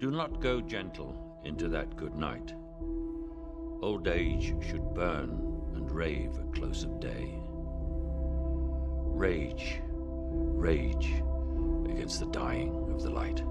Do not go gentle into that good night. Old age should burn and rave at close of day. Rage, rage against the dying of the light.